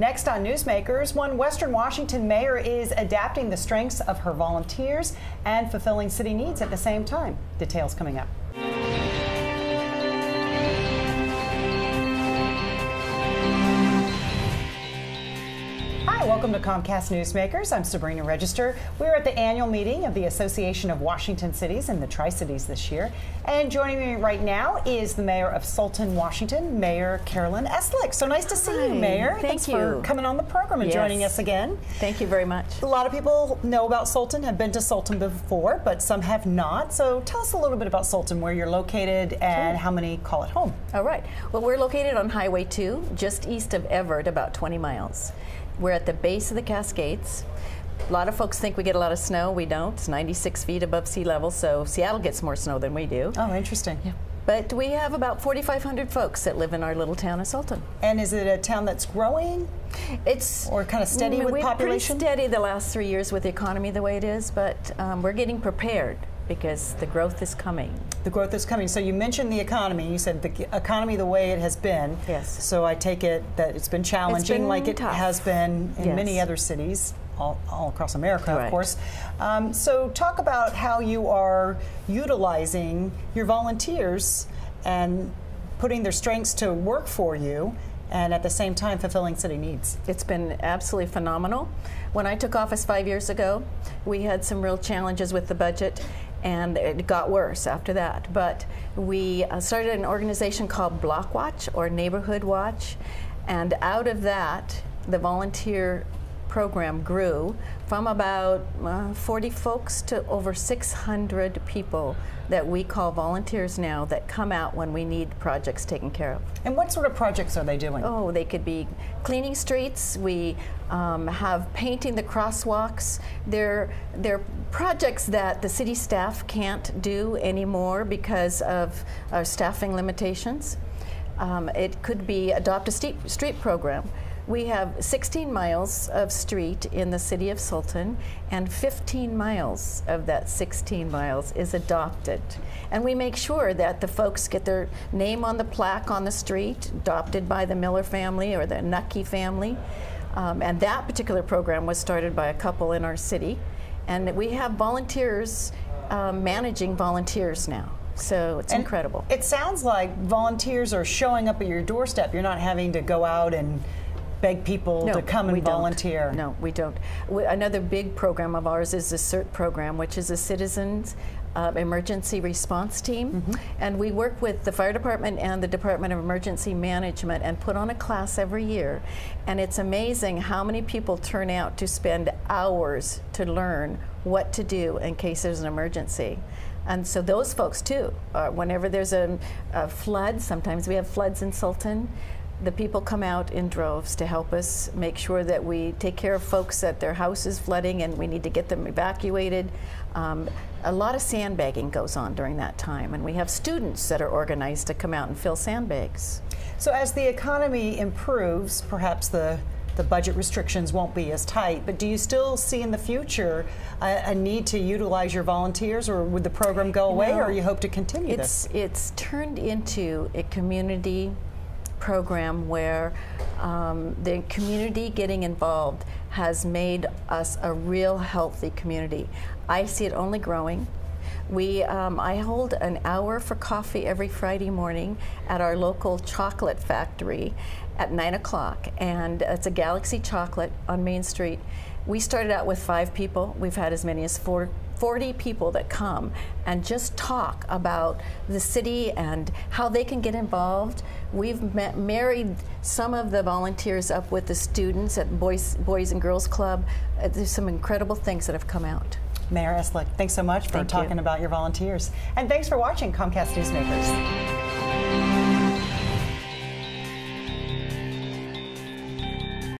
Next on Newsmakers, one Western Washington mayor is adapting the strengths of her volunteers and fulfilling city needs at the same time. Details coming up. Welcome to Comcast Newsmakers. I'm Sabrina Register. We're at the annual meeting of the Association of Washington Cities and the Tri Cities this year. And joining me right now is the mayor of Sultan, Washington, Mayor Carolyn Eslick. So nice to see Hi. you, Mayor. Thank Thanks you. for coming on the program and yes. joining us again. Thank you very much. A lot of people know about Sultan, have been to Sultan before, but some have not. So tell us a little bit about Sultan, where you're located, and sure. how many call it home. All right. Well, we're located on Highway 2, just east of Everett, about 20 miles. We're at the base of the Cascades. A lot of folks think we get a lot of snow. We don't. It's 96 feet above sea level, so Seattle gets more snow than we do. Oh, interesting. Yeah. But we have about 4,500 folks that live in our little town of Sultan. And is it a town that's growing? It's or kind of steady with we're population. Pretty steady the last three years with the economy the way it is, but um, we're getting prepared because the growth is coming. The growth is coming. So you mentioned the economy. You said the economy the way it has been. Yes. So I take it that it's been challenging, it's been like it tough. has been in yes. many other cities. All, all across America, right. of course. Um, so, talk about how you are utilizing your volunteers and putting their strengths to work for you and at the same time fulfilling city needs. It's been absolutely phenomenal. When I took office five years ago, we had some real challenges with the budget and it got worse after that. But we uh, started an organization called Block Watch or Neighborhood Watch, and out of that, the volunteer program grew from about uh, 40 folks to over 600 people that we call volunteers now that come out when we need projects taken care of. And what sort of projects are they doing? Oh, they could be cleaning streets. We um, have painting the crosswalks. They're, they're projects that the city staff can't do anymore because of our staffing limitations. Um, it could be adopt a street, street program. We have 16 miles of street in the city of Sultan, and 15 miles of that 16 miles is adopted. And we make sure that the folks get their name on the plaque on the street, adopted by the Miller family or the Nucky family. Um, and that particular program was started by a couple in our city. And we have volunteers um, managing volunteers now. So it's and incredible. It sounds like volunteers are showing up at your doorstep. You're not having to go out and beg people no, to come and volunteer. Don't. No, we don't. We, another big program of ours is the CERT program, which is a Citizens uh, Emergency Response Team. Mm -hmm. And we work with the fire department and the Department of Emergency Management and put on a class every year. And it's amazing how many people turn out to spend hours to learn what to do in case there's an emergency. And so those folks too, uh, whenever there's a, a flood, sometimes we have floods in Sultan, the people come out in droves to help us make sure that we take care of folks that their house is flooding and we need to get them evacuated. Um, a lot of sandbagging goes on during that time, and we have students that are organized to come out and fill sandbags. So, as the economy improves, perhaps the the budget restrictions won't be as tight, but do you still see in the future a, a need to utilize your volunteers, or would the program go away, no, or you hope to continue it's, this? It's turned into a community program where um, the community getting involved has made us a real healthy community. I see it only growing. We, um, I hold an hour for coffee every Friday morning at our local chocolate factory at 9 o'clock, and it's a Galaxy Chocolate on Main Street. We started out with five people. We've had as many as four 40 people that come and just talk about the city and how they can get involved. We've met, married some of the volunteers up with the students at Boys, Boys and Girls Club. Uh, there's some incredible things that have come out. Mayor Eslick, thanks so much for Thank talking you. about your volunteers. And thanks for watching Comcast Newsmakers.